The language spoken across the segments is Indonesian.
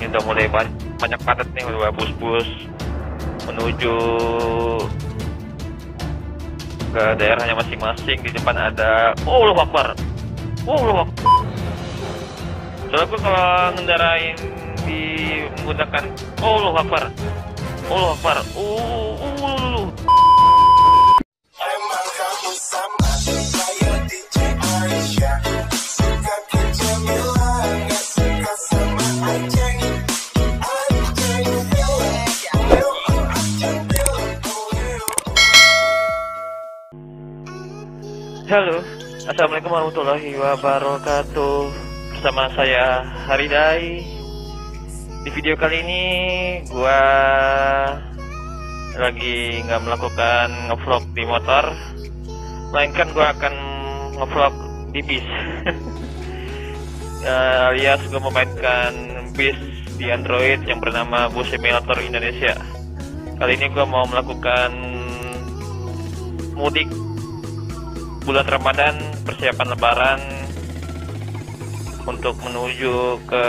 ini udah mulai ban- banyak padat nih udah bus-bus menuju ke daerahnya masing-masing di depan ada oh Allah Akbar oh Allah Akbar soalnya gue kalau ngendarain di menggunakan oh Allah Akbar oh Allah Akbar uh, uh, uh. Halo, Assalamualaikum warahmatullahi wabarakatuh. Bersama saya Haridai. Di video kali ini gua lagi nggak melakukan ngevlog di motor. Melainkan gua akan ngevlog di bis. Eh, alias gue memainkan bis di Android yang bernama Bus Simulator Indonesia. Kali ini gua mau melakukan mudik bulan Ramadan persiapan Lebaran untuk menuju ke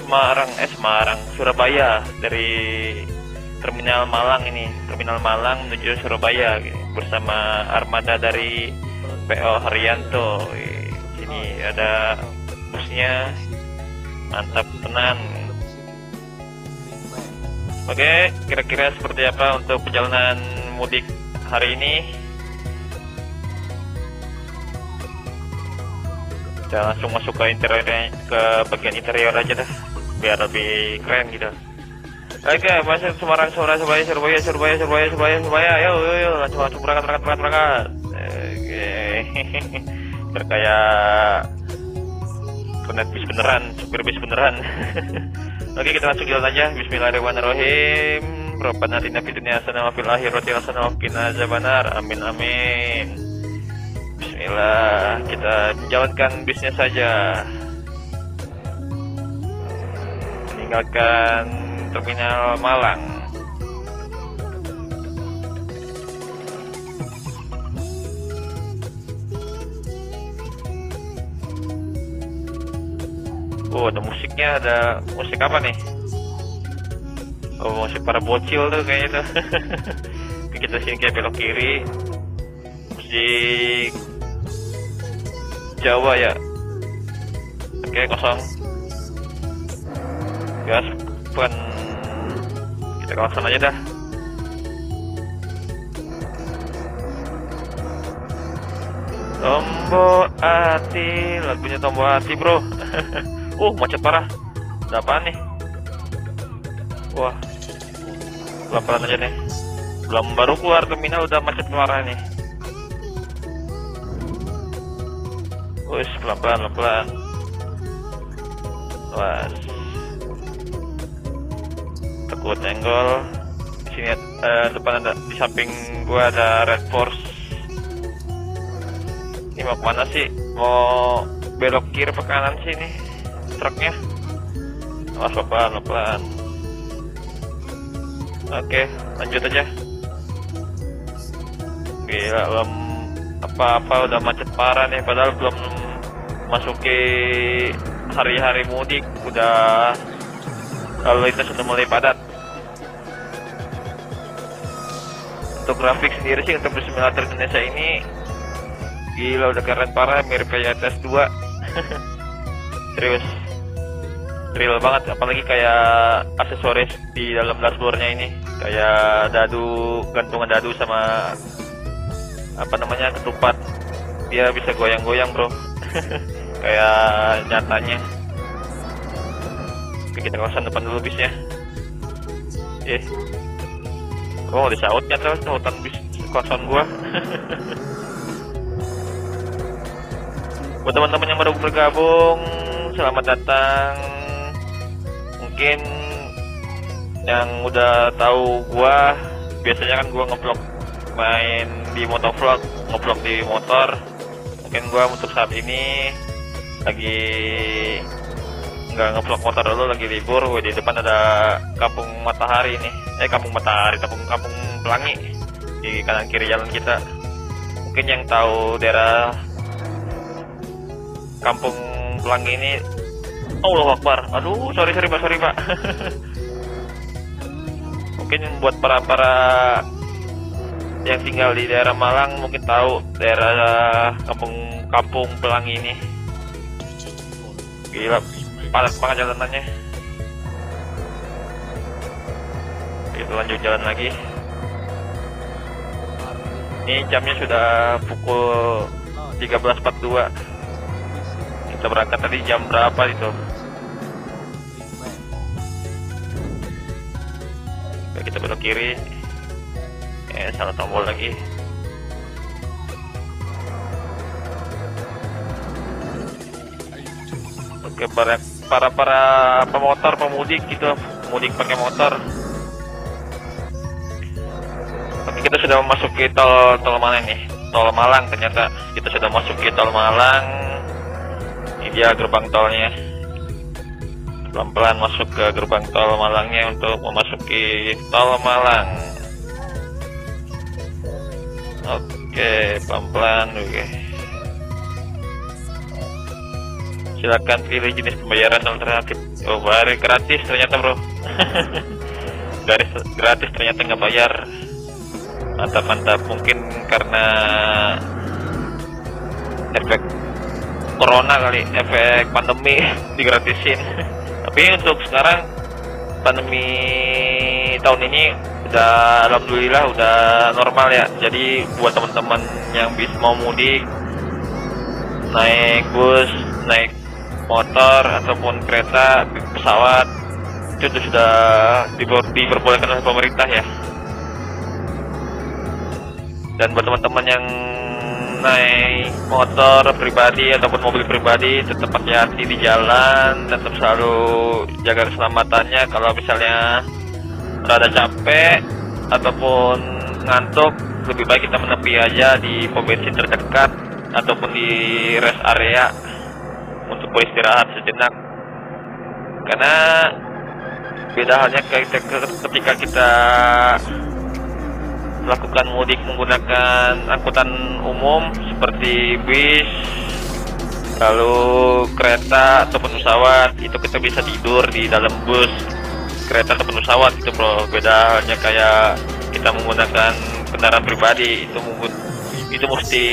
Semarang eh Semarang Surabaya dari Terminal Malang ini Terminal Malang menuju Surabaya gitu, bersama armada dari PO Haryanto sini ada busnya mantap tenan Oke, kira-kira seperti apa untuk perjalanan mudik hari ini? Kita langsung masuk ke interior ke bagian interior aja dah, biar lebih keren gitu. Oke, masuk Semarang, Surabaya, Surabaya, Surabaya, Surabaya, Surabaya, Surabaya, Surabaya, yo, yo, yo, langsung langsung berangkat, berangkat, berangkat, berangkat. Oke, biar kayak Konet bis beneran, supir bis beneran. Oke, kita langsung jalan aja. Bismillahirrahmanirrahim. Rabbana atina fid dunya hasanah wa fil akhirati hasanah wa. Amin amin. Bismillah, kita menjalankan bisnya saja. Meninggalkan terminal Malang. Oh, ada musiknya, ada musik apa nih? Oh, musik para bocil tuh kayaknya tuh. kita sini kayak belok kiri. Musik Jawa ya. Oke, kosong. Gas, pun kita kawasan aja dah. Tombol hati, lagunya tombol hati bro. uh, macet parah. Ada apaan nih? Wah, pelan-pelan aja nih. Belum baru keluar terminal udah macet parah nih. Wis, pelan-pelan, pelan-pelan. Wah, takut nyenggol. Di sini eh, depan ada di samping gua ada Red Force ini mau ke mana sih? Mau belok kiri ke kanan sih ini truknya. Awas pelan pelan. Oke, lanjut aja. Gila, belum apa-apa udah macet parah nih, padahal belum masuki hari-hari mudik, udah lalu lintas sudah mulai padat. Untuk grafik sendiri sih untuk simulator Indonesia ini Gila udah keren parah mirip kayak tes 2 Serius. Real banget apalagi kayak aksesoris di dalam dashboardnya ini. Kayak dadu, gantungan dadu sama Apa namanya ketupat. Dia bisa goyang-goyang bro Kayak nyatanya. Oke kita kawasan depan dulu bisnya Eh. Oh disautnya terus sautan bis kawasan gua. Buat teman-teman yang baru bergabung selamat datang. Mungkin yang udah tahu gua biasanya kan gua ngevlog main di motovlog ngevlog di motor. Mungkin gua untuk saat ini lagi nggak ngevlog motor dulu lagi libur di depan ada kampung matahari nih eh kampung matahari kampung kampung pelangi di kanan kiri jalan kita mungkin yang tahu daerah kampung Pelangi ini Allah Akbar. Aduh, sorry sorry Pak, sorry Pak. mungkin buat para para yang tinggal di daerah Malang mungkin tahu daerah kampung kampung Pelangi ini. Gila, padat banget jalanannya. Kita lanjut jalan lagi. Ini jamnya sudah pukul 13.42. Kita berangkat tadi jam berapa itu? Kita belok kiri. Eh, salah tombol lagi. Oke, para para para pemotor, pemudik gitu, pemudik pakai motor. Oke, kita sudah memasuki tol tol mana nih? Tol Malang ternyata kita sudah masuki tol Malang. Ini dia gerbang tolnya. Pelan-pelan masuk ke gerbang tol Malangnya untuk memasuki tol Malang. Oke, pelan-pelan oke. Silakan pilih jenis pembayaran alternatif. Oh, baru gratis ternyata, Bro. Garis gratis ternyata nggak bayar. Mantap, mantap. Mungkin karena efek corona kali, efek pandemi digratisin. Tapi untuk sekarang pandemi tahun ini udah alhamdulillah udah normal ya. Jadi buat teman-teman yang bisa mau mudik naik bus, naik motor ataupun kereta, pesawat itu sudah diper- diperbolehkan oleh pemerintah ya. Dan buat teman-teman yang naik motor pribadi ataupun mobil pribadi tetap hati-hati di jalan, tetap selalu jaga keselamatannya. Kalau misalnya rada capek ataupun ngantuk, lebih baik kita menepi aja di pom bensin terdekat ataupun di rest area untuk beristirahat sejenak. Karena beda halnya ketika kita melakukan mudik menggunakan angkutan umum seperti bis, lalu kereta ataupun pesawat itu kita bisa tidur di dalam bus, kereta ataupun pesawat itu bro. Beda halnya kayak kita menggunakan kendaraan pribadi itu mungkin itu mesti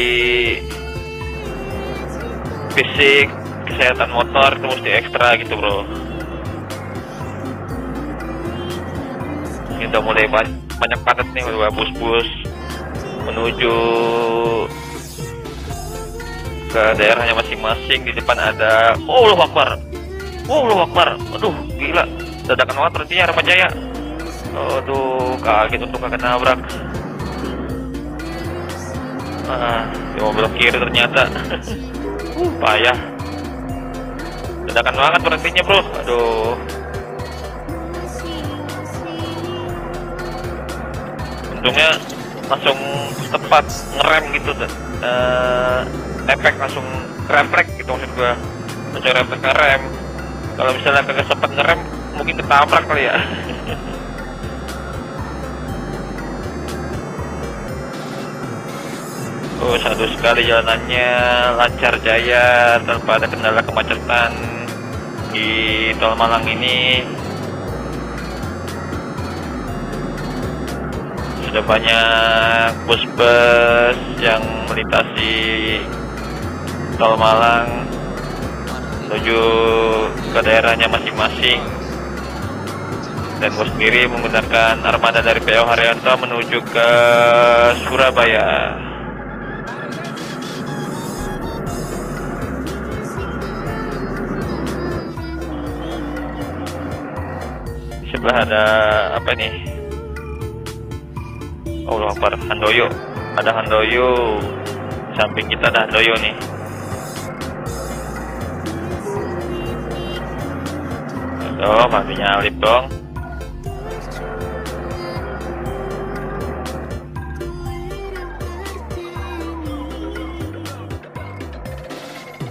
fisik kesehatan motor itu mesti ekstra gitu bro. Ini udah mulai banyak, padat nih bus-bus menuju ke daerahnya masing-masing. Di depan ada oh Allah Akbar. Oh Allah Akbar. Aduh gila. Dadakan banget berarti Rapat Jaya. Aduh kaget untuk kagak nabrak. Ah di mobil kiri ternyata. Uh, payah dadakan banget berhentinya bro. Aduh. Untungnya langsung tepat ngerem gitu uh, efek langsung refleks gitu maksud gua. Langsung refleks ngerem kalau misalnya kagak sempat ngerem mungkin ketabrak kali ya. Oh, satu sekali jalanannya lancar jaya. Tanpa ada kendala kemacetan di Tol Malang ini. Sudah banyak bus-bus yang melintasi Tol Malang menuju ke daerahnya masing-masing. Dan gue sendiri menggunakan armada dari PO Haryanto menuju ke Surabaya. Sebelah ada apa nih? Allah Akbar, Handoyo. Ada Handoyo. Samping kita ada Handoyo nih. Aduh, masih nyalip dong.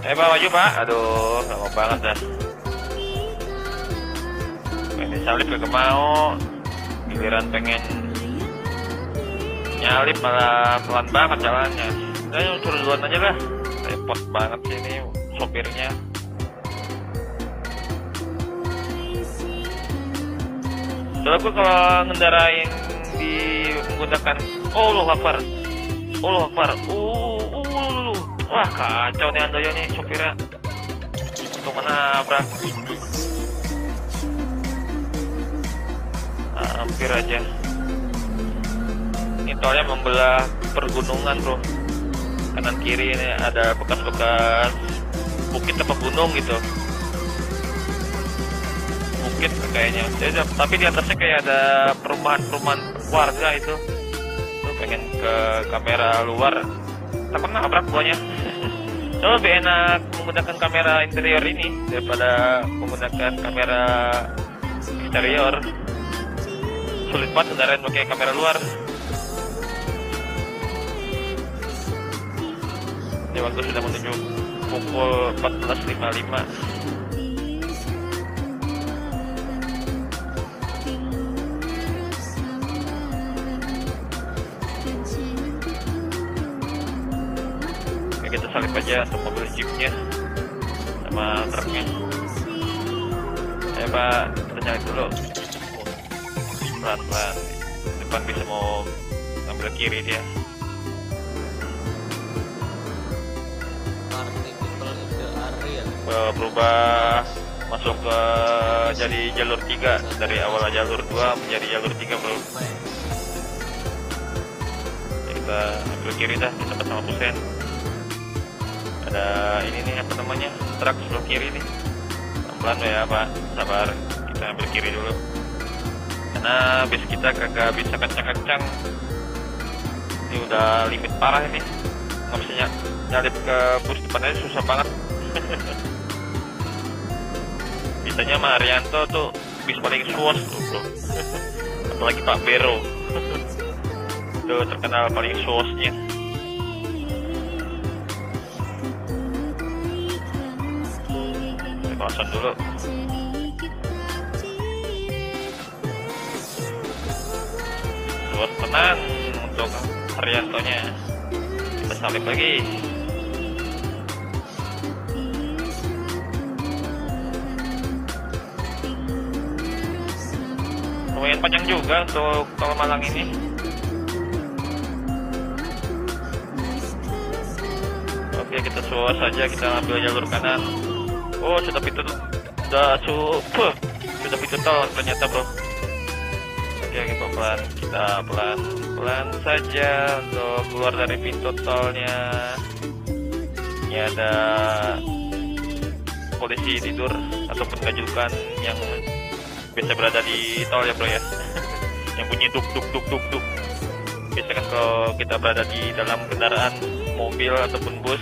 Eh, Pak, maju, Pak. Aduh, lama banget dah. Salib gak mau giliran pengen nyalip malah pelan banget jalannya. Udah yuk turun duluan aja lah. Repot banget sih ini sopirnya. Soalnya gue kalau ngendarain di menggunakan oh lu lapar oh lu uh, uh, uh, uh, wah kacau nih andoyo nih sopirnya. Untuk menabrak. Hampir aja. Ini tolnya membelah pergunungan bro. Kanan kiri ini ada bekas-bekas bukit apa gunung gitu. Bukit kayaknya. Jadi, tapi di atasnya kayak ada perumahan-perumahan warga itu. Tuh pengen ke kamera luar. Takut nabrak guanya so, lebih enak menggunakan kamera interior ini daripada menggunakan kamera eksterior sulit banget kendaraan pakai kamera luar. Ini waktu sudah menuju pukul 14.55 Oke, kita salip aja untuk mobil jeepnya sama truknya. Ya pak kita nyalip dulu pelan-pelan. Depan bisa mau ngambil kiri dia. Be- berubah masuk ke jadi jalur 3 dari awal jalur 2 menjadi jalur 3 bro. Kita ambil kiri dah kita sama Pusen ada ini nih apa namanya? Truk sebelah kiri nih. Pelan ya pak. Sabar. Kita ambil kiri dulu karena bis kita kagak bisa kencang-kencang. Ini udah limit parah ini. Nggak bisa ny- nyalip ke bus depannya susah banget. Bisanya Mas Arianto tuh bis paling suos tuh bro. Apalagi Pak Bero. Itu terkenal paling suosnya Kita dulu buat tenang untuk Haryantonya. Kita salip lagi. Lumayan panjang juga untuk tol Malang ini. Oke kita suas saja kita ambil jalur kanan. Oh sudah pintu sudah super sudah pintu tol ternyata bro Oke, kita pelan, kita pelan pelan saja untuk keluar dari pintu tolnya. Ini ada polisi tidur ataupun gajukan yang biasa berada di tol ya bro ya, yang bunyi duk duk duk duk duk. Biasa kan kalau kita berada di dalam kendaraan mobil ataupun bus,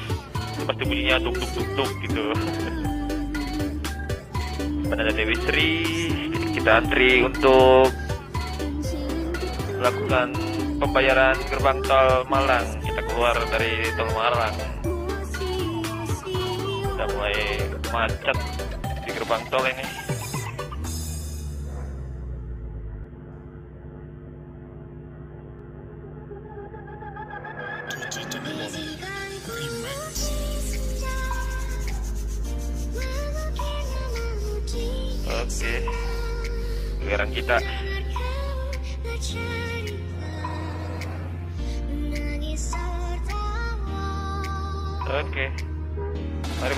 pasti bunyinya duk duk duk duk gitu. Ada Dewi Sri, kita antri untuk melakukan pembayaran gerbang tol Malang. Kita keluar dari tol Malang. Sudah mulai macet di gerbang tol ini.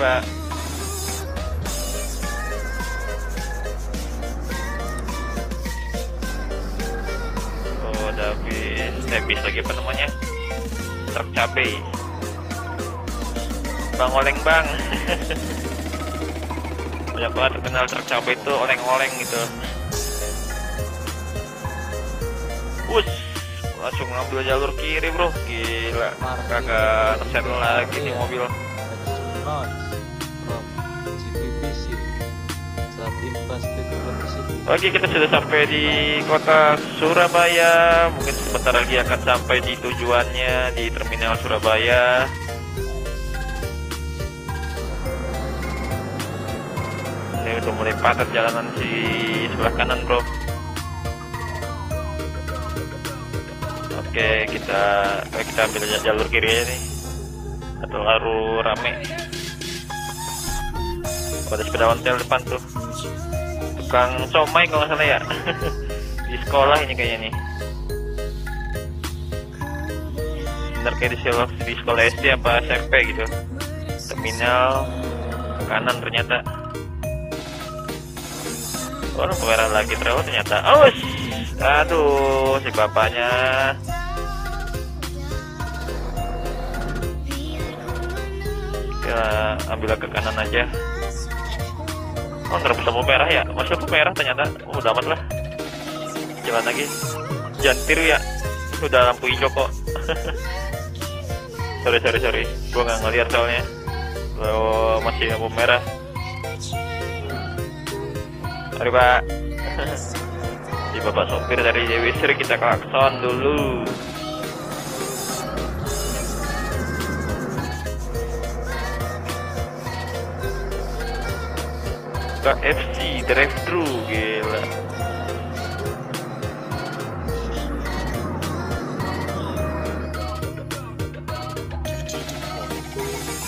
Pak. Oh, ada bis, eh, bis lagi apa namanya? Truk cabai. Bang oleng bang. Banyak banget terkenal truk cabai itu oleng-oleng gitu. Bus, langsung ngambil jalur kiri bro, gila. Kagak terset lagi nih mobil. Oke kita sudah sampai di kota Surabaya. Mungkin sebentar lagi akan sampai di tujuannya Di terminal Surabaya. Ini udah mulai padat jalanan di sebelah kanan bro. Oke kita eh, kita ambil jalur kiri aja nih. Atau lalu rame. Ada sepeda ontel depan tuh tukang somai kalau nggak salah ya. Di sekolah ini kayaknya nih. Bener kayak di sekolah di sekolah SD apa SMP gitu. Terminal kanan ternyata. Oh lampu merah lagi terlalu ternyata. Oh aduh si bapaknya. Ya ambil ke kanan aja oh terus lampu merah ya. Masih lampu merah ternyata. Oh dapat lah. Jalan lagi. Jangan tiru ya. Udah lampu hijau kok. Sorry sorry sorry. Gua nggak ngeliat soalnya. Kalau masih lampu merah. Sorry pak di bapak sopir dari Dewi Sri kita klakson dulu KFC drive thru gila.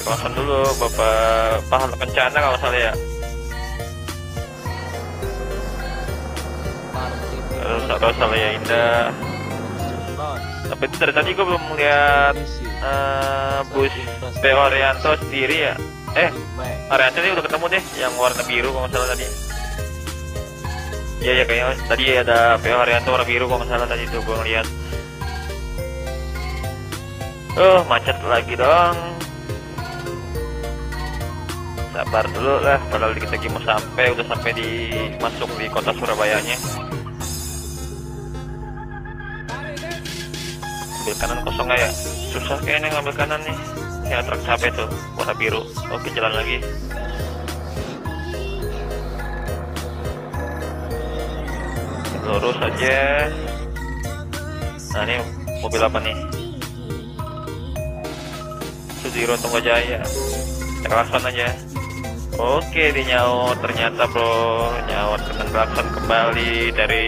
Kawasan dulu Bapak Pahala Kencana kalau salah ya. Party Kalau salah ya Indah. Tapi itu dari tadi gue belum melihat eh, bus PO Arianto sendiri ya. Eh Arianto ini udah deh yang warna biru kalau nggak salah tadi. Iya ya kayaknya tadi ada PO Arianto warna biru kalau nggak salah tadi tuh gue ngeliat. Oh macet lagi dong. Sabar dulu lah padahal kita lagi mau sampai udah sampai di masuk di kota Surabayanya. Ambil kanan kosong ya? Susah kayaknya ngambil kanan nih. Ya truk capek tuh warna biru. Oke jalan lagi lurus aja. Nah ini mobil apa nih? Sudiro Tunggajaya klakson aja. Oke di ternyata bro nyaut kena kembali dari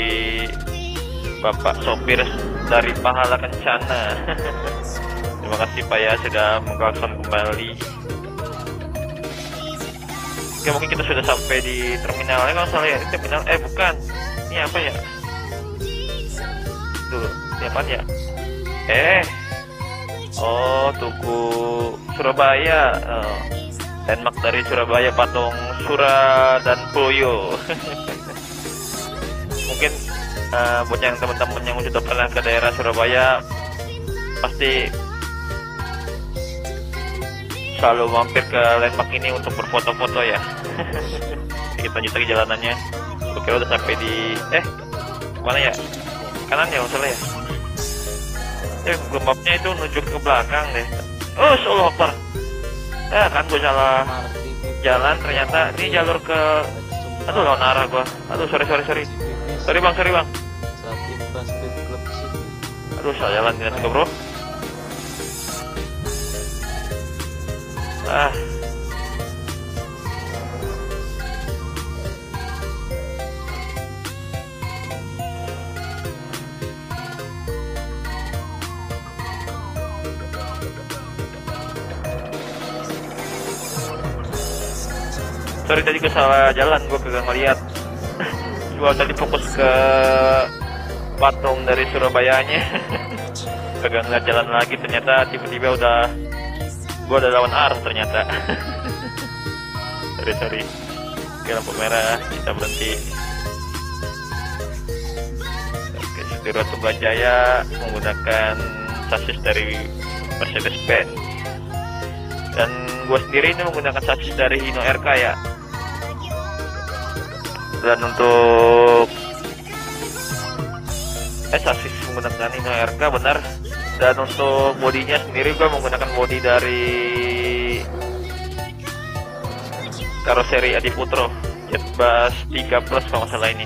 bapak sopir dari pahala kencana. Terima kasih pak ya sudah mengklakson kembali. Oke mungkin kita sudah sampai di terminalnya kalau salah ya terminal. Eh bukan ini apa ya? Ini apaan ya? Eh. Oh tugu Surabaya. Oh. landmark dari Surabaya patung Sura dan Puyo mungkin eh, buat yang teman-teman yang sudah pernah ke daerah Surabaya pasti selalu mampir ke landmark ini untuk berfoto-foto ya. Kita lanjut lagi jalanannya oke udah sampai di eh mana ya? Kanan ya masalah ya? Eh mapnya itu menuju ke belakang deh. Oh Allah Akbar. Eh kan gue salah jalan ternyata ini jalur ke aduh lawan arah gua. Aduh sorry sorry sorry. Sorry bang sorry bang. Aduh salah jalan dengan juga bro. Ah sorry tadi gue salah jalan gue kagak ngeliat. Gue tadi fokus ke patung dari Surabayanya. Kagak ngeliat jalan lagi ternyata tiba-tiba udah gue udah lawan arus ternyata. Sorry sorry. Oke lampu merah kita berhenti. Oke Setiro Tunggajaya menggunakan sasis dari Mercedes Benz dan gue sendiri ini menggunakan sasis dari Hino RK ya dan untuk eh sasis menggunakan Hino RK benar. Dan untuk bodinya sendiri gue menggunakan bodi dari karoseri Adi Putro Jetbus 3 Plus kalau nggak salah ini.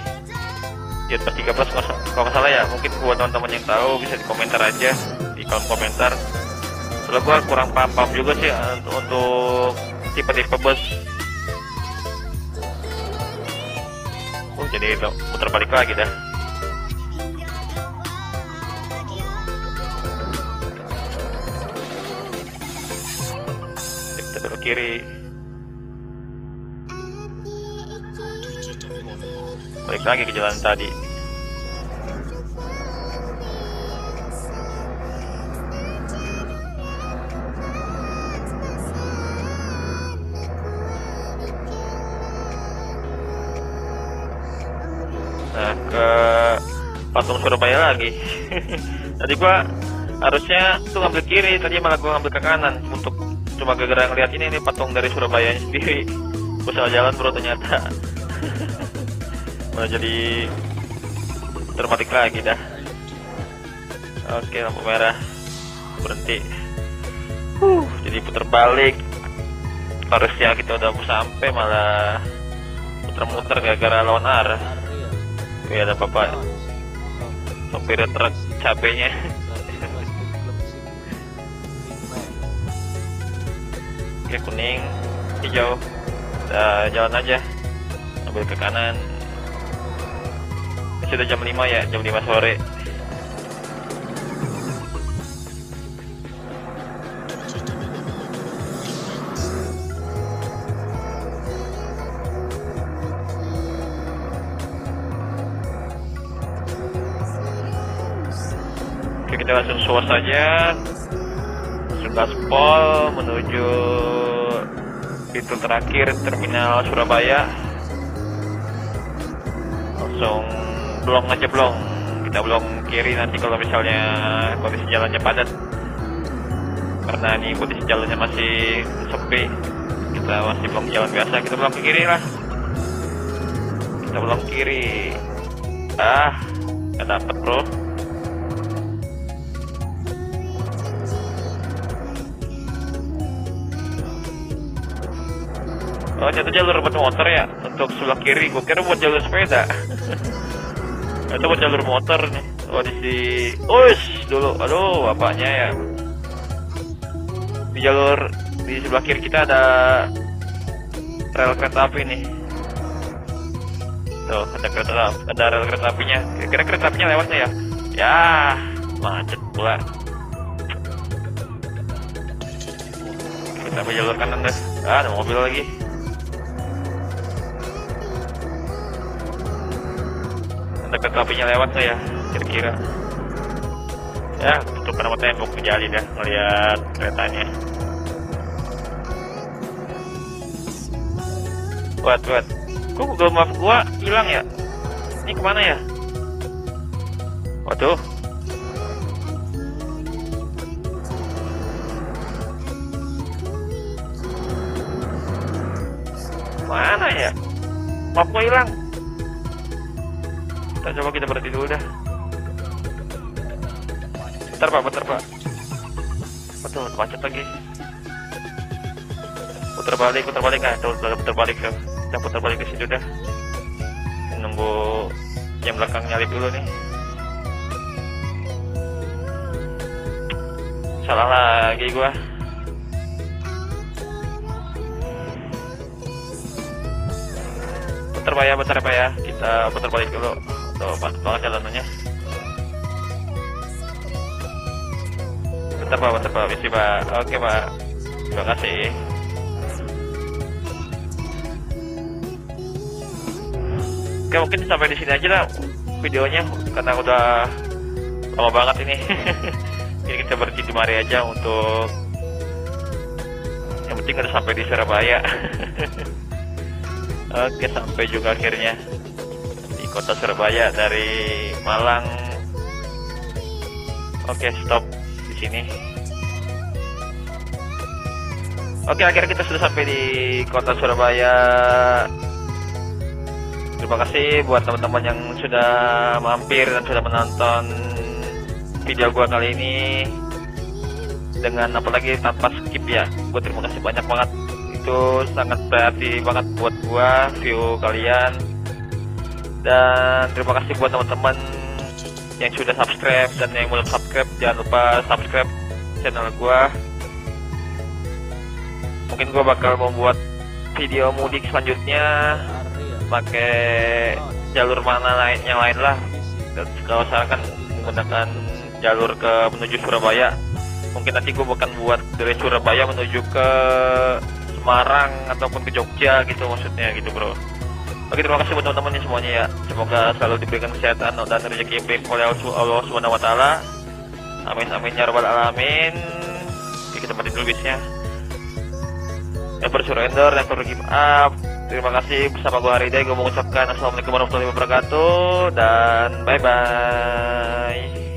Jetbus 3 Plus kalau nggak- kalau nggak salah ya. Mungkin buat teman-teman yang tahu bisa di komentar aja di kolom komentar. Soalnya gue kurang paham-paham juga sih eh, untuk tipe-tipe bus jadi putar balik lagi dah. Kita belok kiri. Balik lagi ke jalan tadi Surabaya lagi. Tadi gua harusnya tuh ngambil kiri tadi malah gua ngambil ke kanan untuk cuma gara-gara ngeliat ini nih patung dari Surabaya sendiri. Gua salah jalan bro ternyata. Malah jadi terbalik lagi dah. Oke lampu merah berhenti. Huh, jadi putar balik. Harusnya kita udah mau sampai malah muter-muter gara-gara lawan arah ya ada apa-apa. Sopir truk cabenya oke kuning hijau. Kita jalan aja. Ambil ke kanan. Sudah jam 5 ya jam 5 sore kita langsung suas saja. Langsung gaspol menuju pintu terakhir terminal Surabaya. Langsung blong aja blong. Kita blong kiri nanti kalau misalnya kondisi jalannya padat. Karena ini kondisi jalannya masih sepi. Kita masih blong jalan biasa. Kita blong ke kiri lah. Kita blong kiri. Ah, gak dapet bro Oh, ternyata jalur buat motor ya untuk sebelah kiri. Gue kira buat jalur sepeda. Itu buat jalur motor nih. Oh di si, Ush, dulu. Aduh, bapaknya ya. Di jalur di sebelah kiri kita ada rel kereta api nih. Tuh, ada kereta api, ada rel kereta apinya. Kira-kira kereta apinya lewatnya ya? Ya, macet pula. Kita jalur kanan deh. Ah, ada mobil lagi. Kereta apinya lewat saya kira-kira. Ya tutup nama tembok menjadi dah ngeliat keretanya. Buat buat. Kok Google Map gua hilang ya? Ini ke mana ya? Waduh. Mana ya? Map gua hilang kita coba kita berhenti dulu dah. Bentar pak, bentar pak. Betul, macet lagi. Putar balik, putar balik ah, tuh udah putar balik tuh. Kita putar balik ke situ dah. Nunggu yang belakang nyalip dulu nih. Salah lagi gua. Putar pak ya, bentar pak ya. Kita putar balik dulu. Tuh, pas banget jalanannya. Bentar pak, bentar pak, misi pak. Oke pak, terima kasih. Oke mungkin sampai di sini aja lah videonya karena udah lama banget ini. ini kita berhenti di mari aja untuk yang penting udah sampai di Surabaya. Oke sampai juga akhirnya kota Surabaya dari Malang. Oke stop di sini. Oke akhirnya kita sudah sampai di kota Surabaya. Terima kasih buat teman-teman yang sudah mampir dan sudah menonton video gua kali ini dengan apalagi tanpa skip ya. Gue terima kasih banyak banget itu sangat berarti banget buat gua view kalian dan terima kasih buat teman-teman yang sudah subscribe dan yang belum subscribe jangan lupa subscribe channel gua. Mungkin gua bakal membuat video mudik selanjutnya pakai jalur mana lain yang lain lah. Dan kalau sekarang kan menggunakan jalur ke menuju Surabaya. Mungkin nanti gue bukan buat dari Surabaya menuju ke Semarang ataupun ke Jogja gitu maksudnya gitu bro Oke terima kasih buat teman-teman ya semuanya ya Semoga selalu diberikan kesehatan dan rezeki yang baik oleh Allah Subhanahu. Amin amin ya rabbal alamin. Oke, kita mati dulu bisnya. Never surrender, never give up. Terima kasih bersama gue Haridai. Gue mengucapkan Assalamualaikum warahmatullahi wabarakatuh dan bye bye.